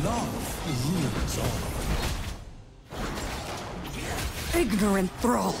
Love rules all. Ignorant thrall.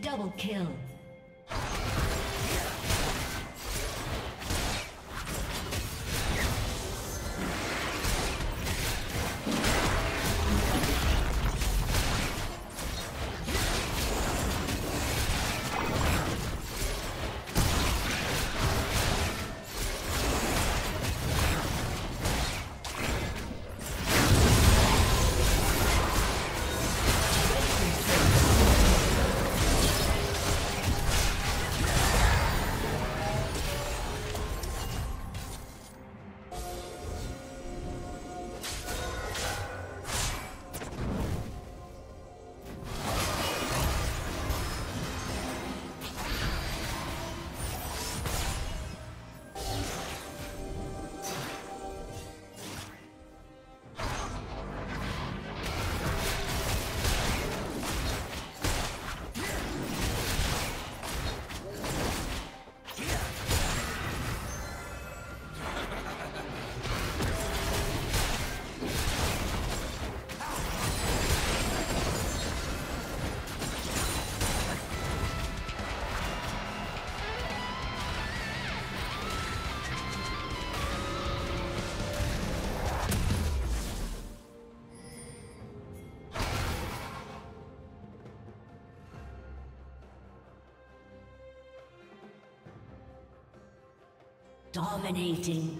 Double kill. Dominating.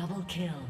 Double kill.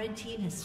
Red team has